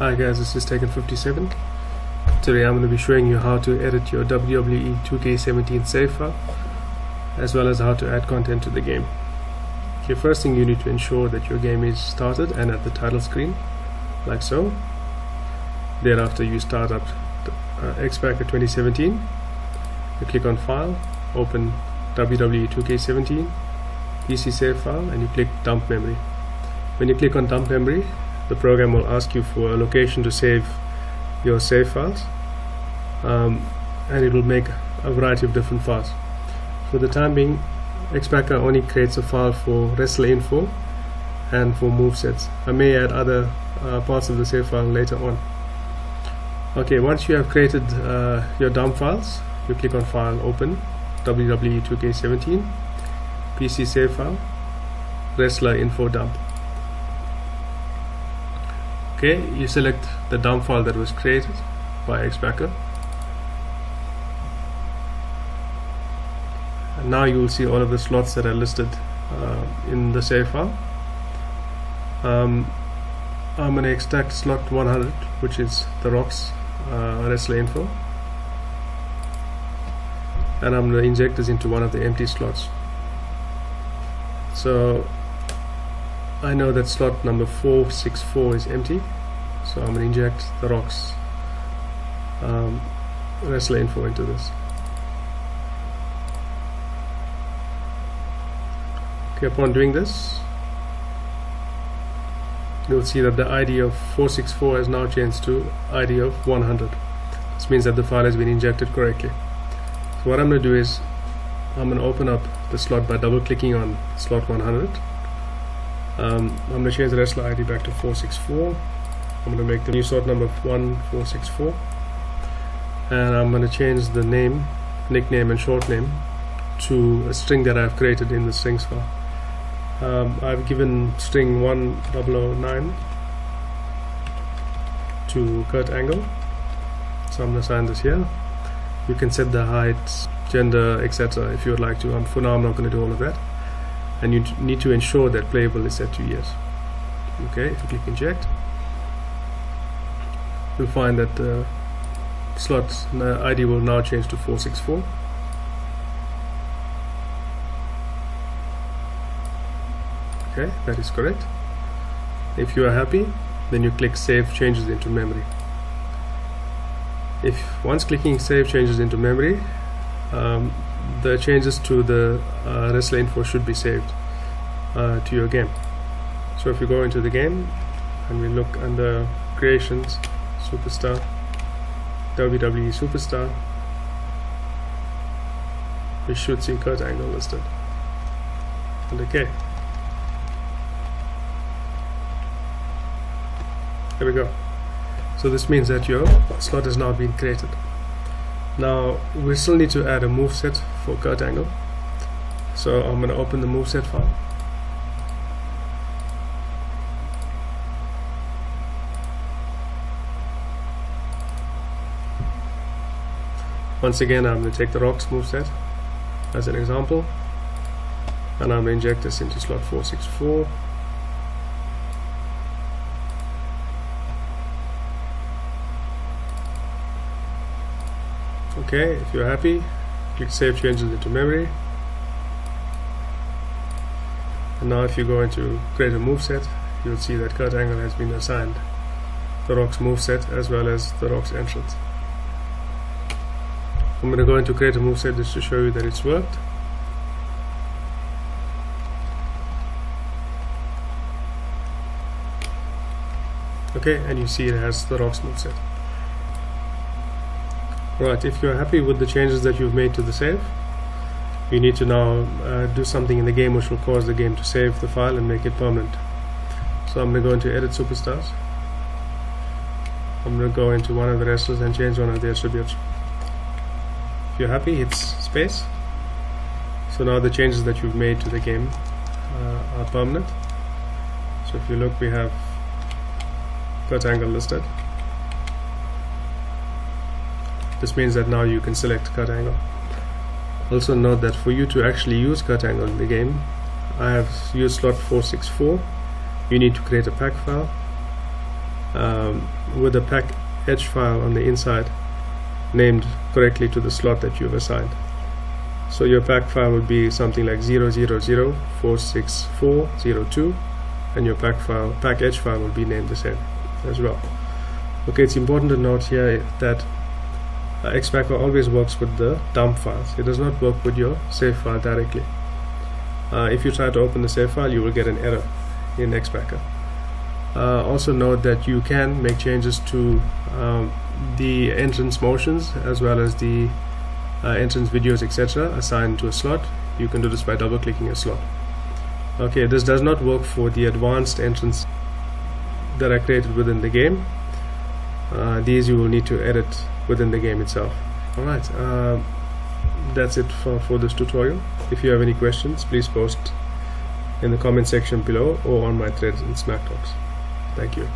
Hi guys, this is Tekken57. Today I'm going to be showing you how to edit your WWE 2K17 save file as well as how to add content to the game. Okay, first thing you need to ensure that your game is started and at the title screen like so. Thereafter you start up uh, X-Packer 2017. You click on File, open WWE 2K17 PC save file and you click Dump Memory. When you click on Dump Memory the program will ask you for a location to save your save files. Um, and it will make a variety of different files. For the time being X-Packer only creates a file for wrestler info and for move sets. I may add other uh, parts of the save file later on. Okay once you have created uh, your dump files you click on file open WWE 2K17 PC save file wrestler info dump okay you select the dump file that was created by X-Packer and now you will see all of the slots that are listed uh, in the save file. Um, I'm going to extract slot 100 which is the rocks uh, wrestler info and I'm going to inject this into one of the empty slots. So I know that slot number 464 is empty so I'm going to inject the rocks um, wrestler info into this. Okay upon doing this you'll see that the ID of 464 has now changed to ID of 100 this means that the file has been injected correctly. So what I'm going to do is I'm going to open up the slot by double clicking on slot 100 um, I'm going to change the wrestler ID back to 464 I'm going to make the new sort number 1464 and I'm going to change the name nickname and short name to a string that I've created in the strings file. Um, I've given string 1009 to Kurt Angle. So I'm going to assign this here. You can set the height gender etc if you would like to. Um, for now I'm not going to do all of that and you need to ensure that playable is set to yes. Okay if you click inject you'll find that the slot ID will now change to 464 okay that is correct. If you are happy then you click save changes into memory. If once clicking save changes into memory um, the changes to the uh, wrestler info should be saved uh, to your game. So if you go into the game and we look under creations superstar WWE superstar we should see Kurt Angle listed. And okay there we go. So this means that your slot has now been created now we still need to add a move set for Kurt Angle. So I'm going to open the move set file. Once again I'm going to take the rocks move set as an example. And I'm going to inject this into slot 464 okay if you're happy click save changes into memory and now if you go into create a move set you'll see that Kurt Angle has been assigned the rocks move set as well as the rocks entrance I'm going to go into create a move set just to show you that it's worked. Okay, and you see it has the rocks move set. Right, if you're happy with the changes that you've made to the save, you need to now uh, do something in the game which will cause the game to save the file and make it permanent. So I'm going to go into edit superstars. I'm going to go into one of the wrestlers and change one of the attributes If you're happy hit space so now the changes that you've made to the game uh, are permanent so if you look we have Kurt Angle listed this means that now you can select Kurt Angle also note that for you to actually use Kurt Angle in the game I have used slot 464 you need to create a pack file um, with a pack edge file on the inside named correctly to the slot that you've assigned. So your pack file would be something like 000464002 and your pack file pack edge file will be named the same as well. Okay, it's important to note here that uh, X-Packer always works with the dump files. It does not work with your save file directly. Uh, if you try to open the save file, you will get an error in X-Packer. Uh, also note that you can make changes to um, the entrance motions as well as the uh, entrance videos etc assigned to a slot. You can do this by double clicking a slot. Okay, this does not work for the advanced entrance that are created within the game. Uh, these you will need to edit within the game itself. Alright, uh, that's it for, for this tutorial. If you have any questions, please post in the comment section below or on my threads in Smack Talks. Thank you.